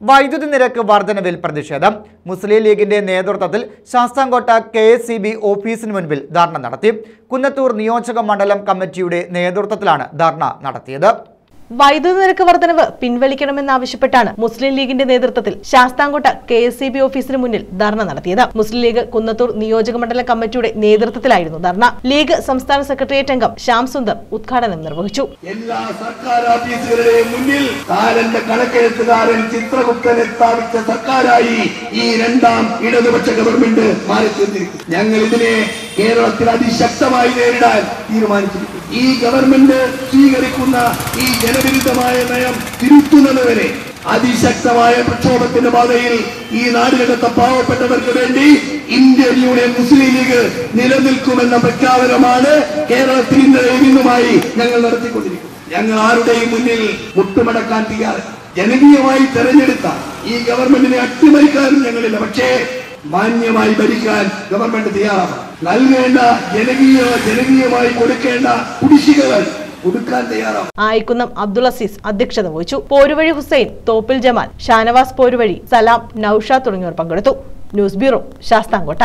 വൈദ്യുതി നിരക്ക് വർധനവിൽ പ്രതിഷേധം. മുസ്ലിം ലീഗിന്റെ നേതൃത്വത്തിൽ Sasthamcotta K S C B ഓഫീസിന് മുൻപിൽ ധർണ നടത്തി. കുന്നത്തൂർ നിയോജക മണ്ഡലം കമ്മിറ്റിയുടെ നേതൃത്വത്തിലാണ് ധർണ നടത്തിയത്. വൈദ്യുതി നിരക്ക് വർധനവ് പിൻവലിക്കണമെന്നാവശ്യപ്പെട്ടാണ് മുസ്ലിം ലീഗിന്റെ നേതൃത്വത്തിൽ Sasthamcotta K S C B ഓഫീസിന് മുന്നിൽ ധർണ നടത്തിയത്. മുസ്ലിം ലീഗ് കുന്നത്തൂർ നിയോജക മണ്ഡലം കമ്മിറ്റിയുടെ നേതൃത്വത്തിലായിരുന്നു ധർണ. ലീഗ് സംസ്ഥാന സെക്രട്ടേറിയറ്റ് അംഗം ശ്യാം സുന്ദർ ഉദ്ഘാടനം നിർവഹിച്ചു. എല്ലാ സർക്കാർ ഓഫീസുകളുടെയും മുന്നിൽ കണക്കെഴുത്തുകാരൻ ചിത്രഗുപ്തനെ സ്ഥാപിച്ച സർക്കാരായി ഈ രണ്ടാം ഇടതുപക്ഷ ഗവൺമെന്റ് മാറി ഞങ്ങൾ ഇതിനെ കേരളത്തിൽ അതിശക്തമായി നേരിടാൻ തീരുമാനിച്ചിരിക്കുന്നു. ഈ ഗവൺമെന്റ് സ്വീകരിക്കുന്ന ഈ ജനവിരുദ്ധമായ നയം തിരുത്തുന്നതുവരെ അതിശക്തമായ പ്രക്ഷോഭത്തിന്റെ പാതയിൽ ഈ നാടിനകത്തെ പാവപ്പെട്ടവർക്ക് വേണ്ടി ഇന്ത്യൻ യൂണിയൻ മുസ്ലിം ലീഗ് നിലനിൽക്കുമെന്ന പ്രഖ്യാപനമാണ് കേരളത്തിൽ ഇന്നലെയും ഇന്നുമായി ഞങ്ങൾ നടത്തിക്കൊണ്ടിരിക്കുന്നത്. ഞങ്ങൾ ആരുടെയും മുന്നിൽ മുട്ടുമടക്കാൻ തയ്യാറ് ജനകീയമായി തെരഞ്ഞെടുത്ത ഈ ഗവൺമെന്റിനെ അട്ടിമറിക്കാനും ഞങ്ങളില്ല. പക്ഷേ മാന്യമായി ഭരിക്കാൻ ഗവൺമെന്റ് തയ്യാറാണ് നൽകേണ്ട ജനകീയ ജനകീയമായി കൊടുക്കേണ്ട തയ്യാറാണ് ആയിക്കുന്നം അബ്ദുൾ അസീസ് അധ്യക്ഷത വഹിച്ചു. പോരുവഴി ഹുസൈൻ തോപ്പിൽ ജമാൽ ഷാനവാസ് പോരുവഴി സലാം നൌഷ തുടങ്ങിയവർ പങ്കെടുത്തു. News bureau Sasthamcotta.